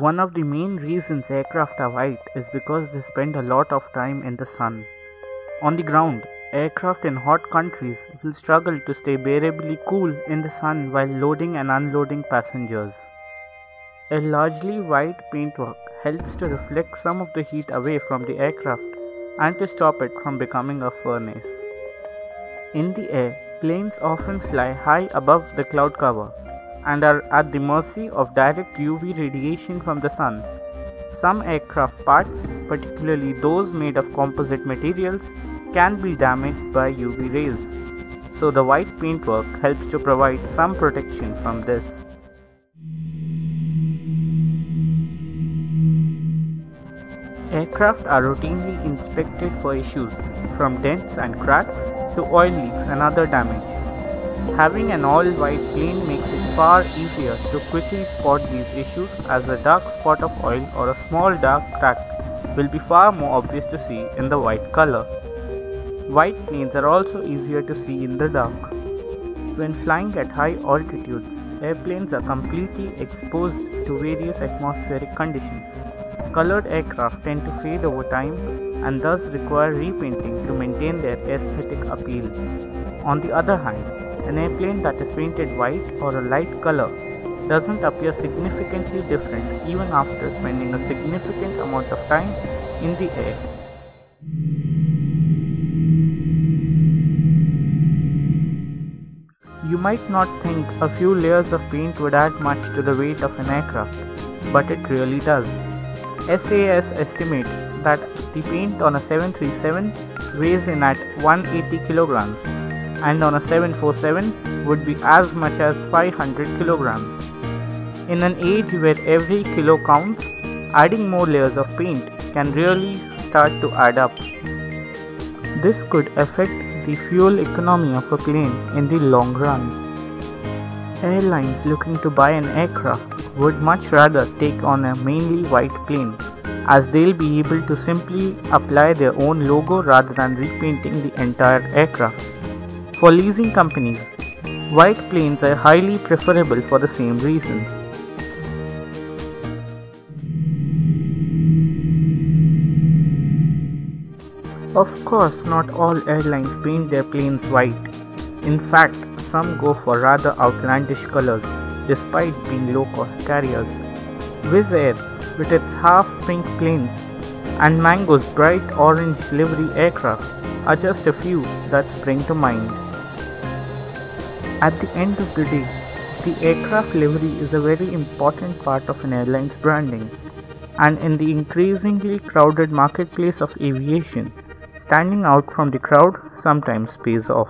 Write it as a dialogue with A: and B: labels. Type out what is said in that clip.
A: One of the main reasons aircraft are white is because they spend a lot of time in the sun. On the ground, aircraft in hot countries will struggle to stay bearably cool in the sun while loading and unloading passengers. A largely white paintwork helps to reflect some of the heat away from the aircraft and to stop it from becoming a furnace. In the air, planes often fly high above the cloud cover and are at the mercy of direct UV radiation from the sun. Some aircraft parts, particularly those made of composite materials, can be damaged by UV rays, so the white paintwork helps to provide some protection from this. Aircraft are routinely inspected for issues, from dents and cracks to oil leaks and other damage. Having an all-white plane makes it far easier to quickly spot these issues as a dark spot of oil or a small dark crack will be far more obvious to see in the white color. White planes are also easier to see in the dark. When flying at high altitudes, airplanes are completely exposed to various atmospheric conditions. Colored aircraft tend to fade over time and thus require repainting to maintain their aesthetic appeal. On the other hand, an airplane that is painted white or a light color doesn't appear significantly different even after spending a significant amount of time in the air. You might not think a few layers of paint would add much to the weight of an aircraft, but it really does. SAS estimate that the paint on a 737 weighs in at 180 kilograms and on a 747 would be as much as 500 kilograms. In an age where every kilo counts, adding more layers of paint can really start to add up. This could affect the fuel economy of a plane in the long run. Airlines looking to buy an aircraft would much rather take on a mainly white plane as they'll be able to simply apply their own logo rather than repainting the entire aircraft. For leasing companies, white planes are highly preferable for the same reason. Of course, not all airlines paint their planes white. In fact, some go for rather outlandish colors despite being low cost carriers. Wizz Air, with its half pink planes, and Mango's bright orange livery aircraft are just a few that spring to mind. At the end of the day, the aircraft livery is a very important part of an airline's branding, and in the increasingly crowded marketplace of aviation, standing out from the crowd sometimes pays off.